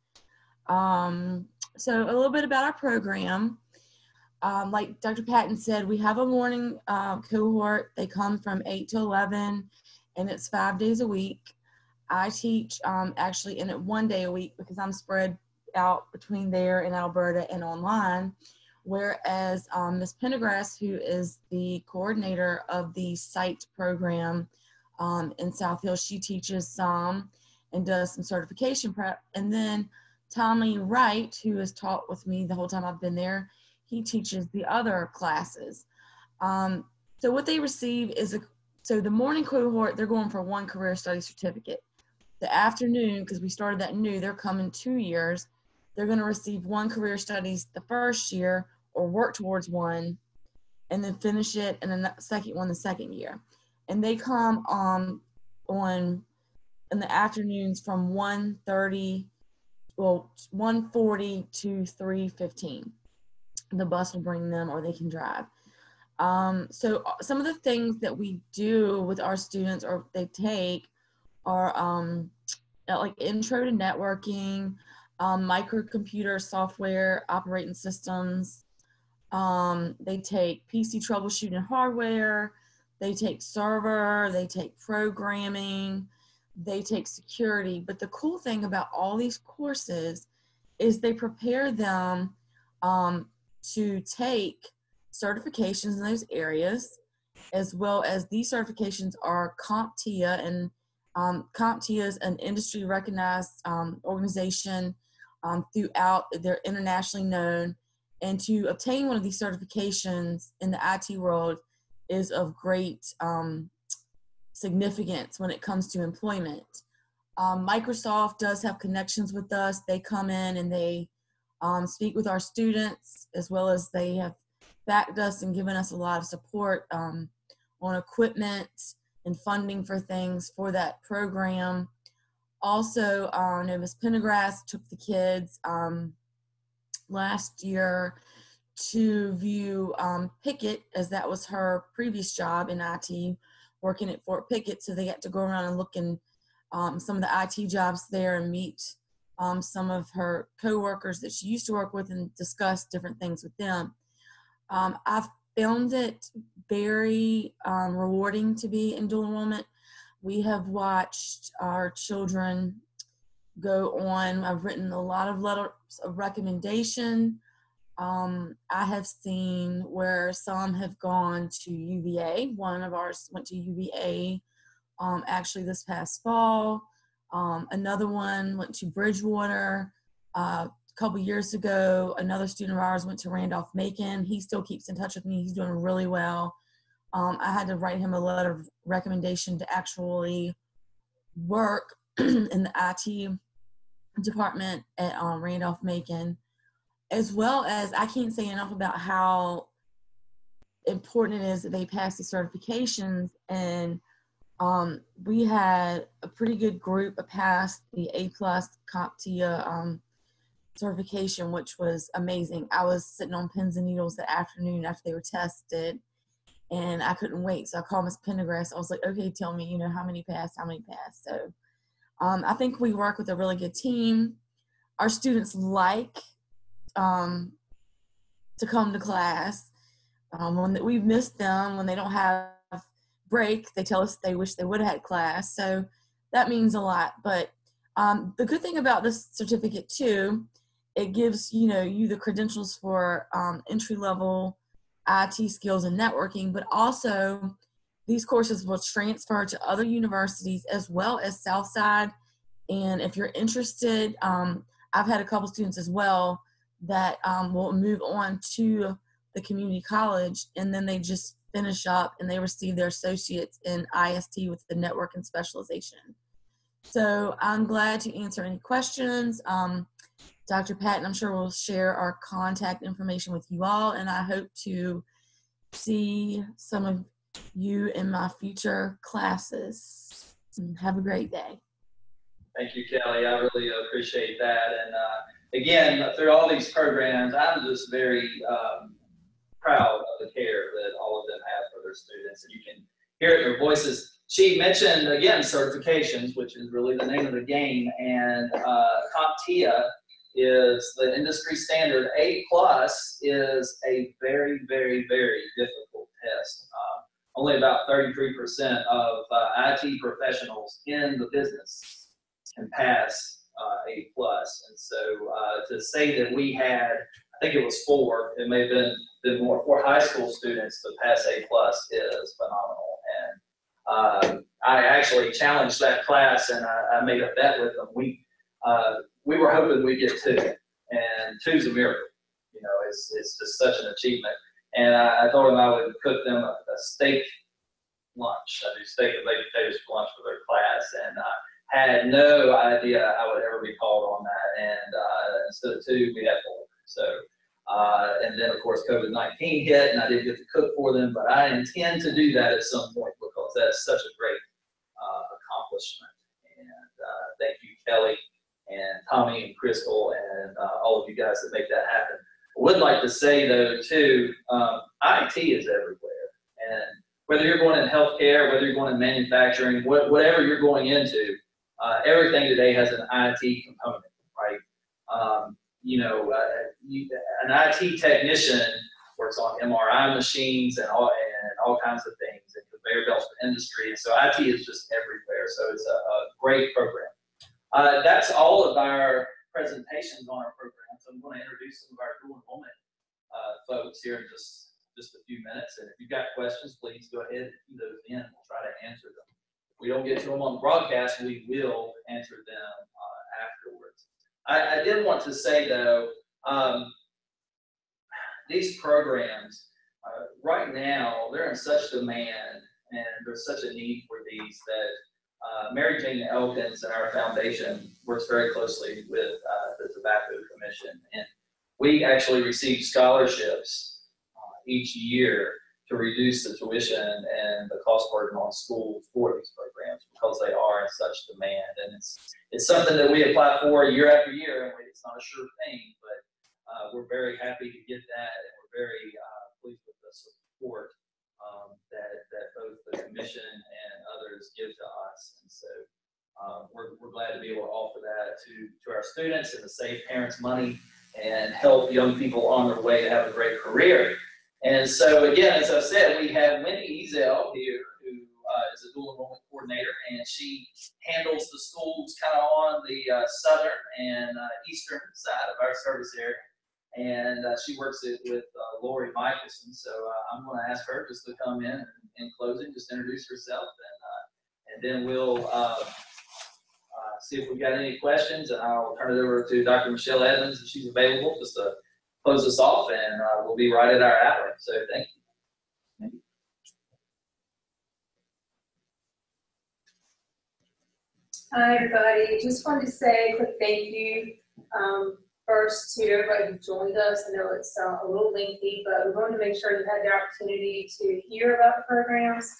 H: Um, so a little bit about our program. Um, like Dr. Patton said, we have a morning uh, cohort. They come from 8 to 11, and it's five days a week. I teach um, actually in it one day a week because I'm spread out between there in Alberta and online. Whereas um, Ms. Pendergrass, who is the coordinator of the SITE program um, in South Hill, she teaches some and does some certification prep. And then Tommy Wright, who has taught with me the whole time I've been there, he teaches the other classes. Um, so what they receive is a so the morning cohort, they're going for one career study certificate. The afternoon, because we started that new, they're coming two years they're going to receive one career studies the first year or work towards one and then finish it and then the second one the second year and they come um, on in the afternoons from 1.30 well 1.40 to 3.15 the bus will bring them or they can drive um, so uh, some of the things that we do with our students or they take are um, like intro to networking um, microcomputer software operating systems. Um, they take PC troubleshooting hardware. They take server. They take programming. They take security. But the cool thing about all these courses is they prepare them um, to take certifications in those areas, as well as these certifications are CompTIA, and um, CompTIA is an industry recognized um, organization um, throughout. They're internationally known. And to obtain one of these certifications in the IT world is of great um, significance when it comes to employment. Um, Microsoft does have connections with us. They come in and they um, speak with our students as well as they have backed us and given us a lot of support um, on equipment and funding for things for that program also, uh, know Miss Pendergrass took the kids um, last year to view um, Pickett, as that was her previous job in IT, working at Fort Pickett. So they got to go around and look in um, some of the IT jobs there and meet um, some of her coworkers that she used to work with and discuss different things with them. Um, I've found it very um, rewarding to be in dual enrollment we have watched our children go on. I've written a lot of letters of recommendation. Um, I have seen where some have gone to UVA. One of ours went to UVA um, actually this past fall. Um, another one went to Bridgewater uh, a couple years ago. Another student of ours went to Randolph Macon. He still keeps in touch with me. He's doing really well. Um, I had to write him a letter of recommendation to actually work <clears throat> in the IT department at um, Randolph Macon, as well as I can't say enough about how important it is that they pass the certifications. And um, we had a pretty good group pass the A plus CompTIA um, certification, which was amazing. I was sitting on pins and needles that afternoon after they were tested and I couldn't wait. So I called Miss Pendergrass. I was like, okay, tell me, you know, how many passed, how many passed. So um, I think we work with a really good team. Our students like um, to come to class. Um, when we've missed them, when they don't have break, they tell us they wish they would have had class. So that means a lot. But um, the good thing about this certificate too, it gives you know you the credentials for um, entry level IT skills and networking, but also these courses will transfer to other universities as well as Southside. And if you're interested, um, I've had a couple students as well that um, will move on to the community college and then they just finish up and they receive their associates in IST with the network and specialization. So I'm glad to answer any questions. Um, Dr. Patton, I'm sure we'll share our contact information with you all, and I hope to see some of you in my future classes. Have a great day.
A: Thank you, Kelly. I really appreciate that. And uh, again, through all these programs, I'm just very um, proud of the care that all of them have for their students. And you can hear it in their voices. She mentioned, again, certifications, which is really the name of the game. And uh, CompTIA is the industry standard. A plus is a very, very, very difficult test. Uh, only about 33% of uh, IT professionals in the business can pass uh, A plus. And so uh, to say that we had, I think it was four, it may have been, been more, four high school students to pass A plus is phenomenal. And um, I actually challenged that class and I, I made a bet with them. We uh, we were hoping we'd get two, and two's a miracle. You know, it's, it's just such an achievement. And I, I told them I would cook them a, a steak lunch. I do steak and baked potatoes for lunch for their class, and I had no idea I would ever be called on that. And uh, instead of two, we had four. So, uh, and then of course COVID-19 hit, and I didn't get to cook for them, but I intend to do that at some point because that's such a great uh, accomplishment. And uh, thank you, Kelly, and Tommy and Crystal and uh, all of you guys that make that happen. Would like to say though too, um, IT is everywhere, and whether you're going in healthcare, whether you're going in manufacturing, wh- whatever you're going into, uh, everything today has an IT component, right? Um, you know, uh, you, an IT technician works on MRI machines and all and all kinds of things and conveyor belts for industry, and so IT is just everywhere. So it's a, a great program. Uh, that's all of our presentations on our program. So I'm going to introduce some of our dual enrollment uh, folks here in just, just a few minutes. And if you've got questions, please go ahead and key those in. We'll try to answer them. If we don't get to them on the broadcast, we will answer them uh, afterwards. I, I, did want to say, though, um, these programs, uh, right now, they're in such demand and there's such a need for these that uh, Mary Jane Elkins and our foundation works very closely with uh, the Tobacco Commission, and we actually receive scholarships uh, each year to reduce the tuition and the cost burden on schools for these programs because they are in such demand. And it's something that we apply for year after year, and it's not a sure thing, but uh, we're very happy to get that, and we're very uh, pleased with the support um, that, that both the commission and others give to us. And so um, we're, we're glad to be able to offer that to, to our students and to save parents money and help young people on their way to have a great career. And so again, as I said, we have Wendy Ezel here, who uh, is a dual enrollment coordinator, and she handles the schools kind of on the uh, southern and uh, eastern side of our service area and uh, she works it with uh, Lori Michelson. So uh, I'm going to ask her just to come in and in closing, just introduce herself and, uh, and then we'll uh, uh, see if we've got any questions, and I'll turn it over to Dr. Michelle Evans if she's available, just to close us off, and we'll be right at our hour. So thank you.
I: Hi, everybody. Just wanted to say a quick thank you. Um, first to everybody who joined us. I know it's uh, a little lengthy, but we wanted to make sure you had the opportunity to hear about the programs.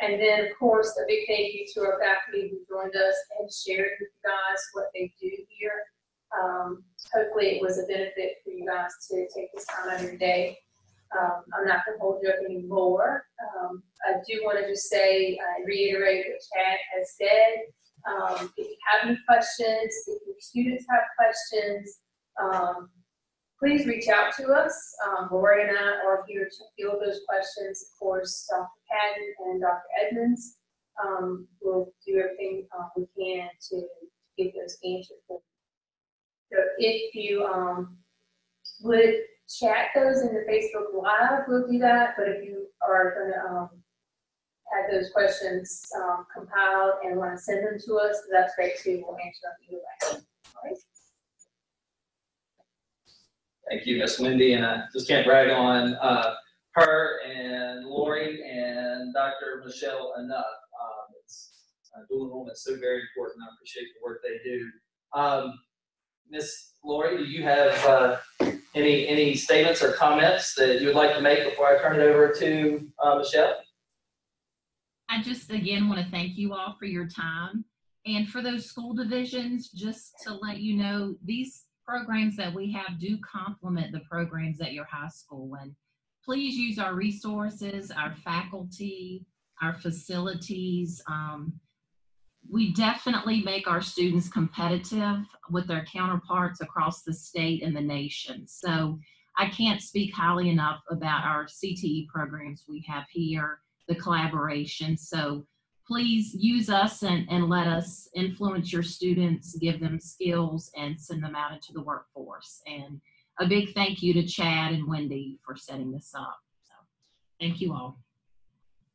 I: And then, of course, a big thank you to our faculty who joined us and shared with you guys what they do here. Um, hopefully, it was a benefit for you guys to take this time out of your day. Um, I'm not going to hold you up anymore. Um, I do want to just say, uh, reiterate what Chad has said. Um, if you have any questions, if your students have questions, um, please reach out to us. Um, Lori and I are here to field those questions. Of course, Dr. Patton and Dr. Edmonds um, will do everything uh, we can to get those answered for you. So if you um, would chat those in the Facebook Live, we'll do that. But if you are going to um, have those questions um, compiled and want to send them to us, that's great too. We'll answer them either way. All right.
A: Thank you, Miss Wendy, and I just can't brag on uh, her and Lori and Dr. Michelle enough. Um, it's, uh, dual enrollment is so very important. I appreciate the work they do. Um, Miss Lori, do you have uh, any any statements or comments that you would like to make before I turn it over to uh, Michelle?
J: I just again want to thank you all for your time. And for those school divisions, just to let you know, these programs that we have do complement the programs at your high school. And please use our resources, our faculty, our facilities. Um, we definitely make our students competitive with their counterparts across the state and the nation. So I can't speak highly enough about our CTE programs we have here, the collaboration. So please use us and, and let us influence your students, give them skills, and send them out into the workforce. And a big thank you to Chad and Wendy for setting this up. So thank you all.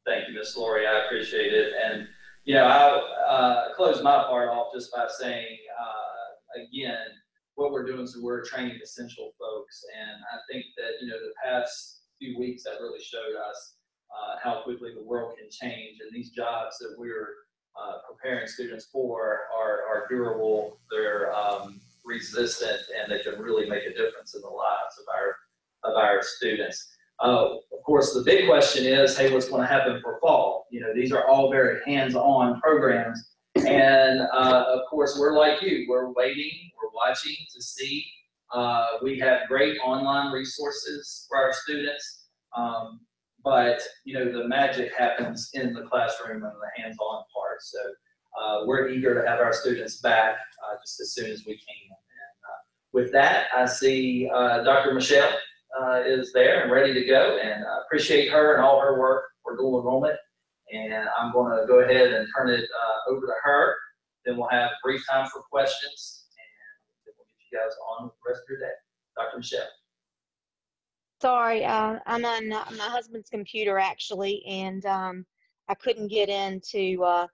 A: Thank you, Miss Lori. I appreciate it. And, you know, I'll uh, close my part off just by saying, uh, again, what we're doing is we're training essential folks. And I think that, you know, the past few weeks have really showed us uh, how quickly the world can change. And these jobs that we're uh, preparing students for are, are durable, they're um, resistant, and they can really make a difference in the lives of our, of our students. Uh, of course, the big question is, hey, what's going to happen for fall? You know, these are all very hands-on programs. And uh, of course, we're like you. We're waiting, we're watching to see. Uh, we have great online resources for our students. Um, but you know the magic happens in the classroom and the hands-on part. So uh, we're eager to have our students back uh, just as soon as we can. And uh, with that, I see uh, Dr. Michelle uh, is there and ready to go, and I appreciate her and all her work for dual enrollment. And I'm going to go ahead and turn it uh, over to her. Then we'll have a brief time for questions, and then we'll get you guys on with the rest of your day. Dr. Michelle.
K: Sorry, uh, I'm on uh, my husband's computer actually, and um, I couldn't get into uh,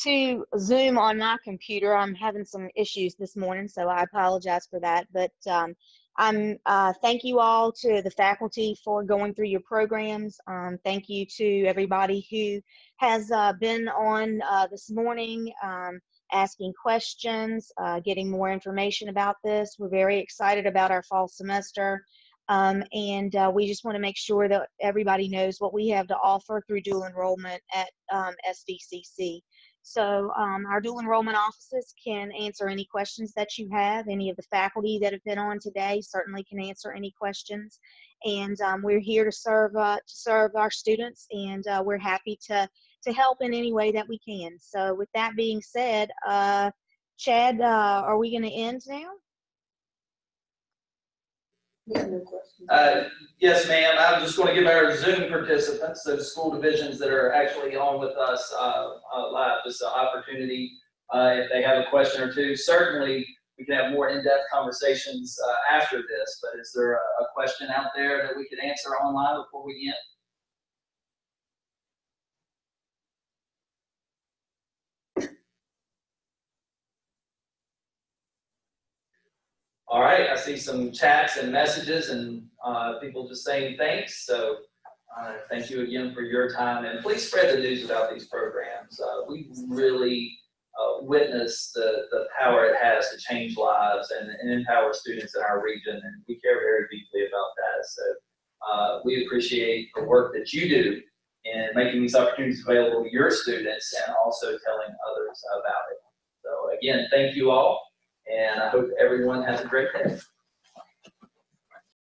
K: to Zoom on my computer. I'm having some issues this morning, so I apologize for that. But um, I'm uh, thank you all to the faculty for going through your programs. Um, thank you to everybody who has uh, been on uh, this morning. Um, asking questions, getting more information about this. We're very excited about our fall semester. Um, and uh, we just want to make sure that everybody knows what we have to offer through dual enrollment at um, SVCC. So um, our dual enrollment offices can answer any questions that you have. Any of the faculty that have been on today certainly can answer any questions. And um, we're here to serve uh, to serve our students, and uh, we're happy to to help in any way that we can. So with that being said, uh, Chad, uh, are we going to end now?
A: Uh, yes, ma'am. I'm just going to give our Zoom participants, those school divisions that are actually on with us uh, uh, live, just an opportunity uh, if they have a question or two. Certainly, we can have more in-depth conversations uh, after this. But is there a, a question out there that we could answer online before we end? All right, I see some chats and messages and uh, people just saying thanks. So uh, thank you again for your time. And please spread the news about these programs. Uh, we really uh, witness the, the power it has to change lives and, and empower students in our region. And we care very deeply about that. So uh, we appreciate the work that you do in making these opportunities available to your students and also telling others about it. So again, thank you all, and I hope everyone has a great day.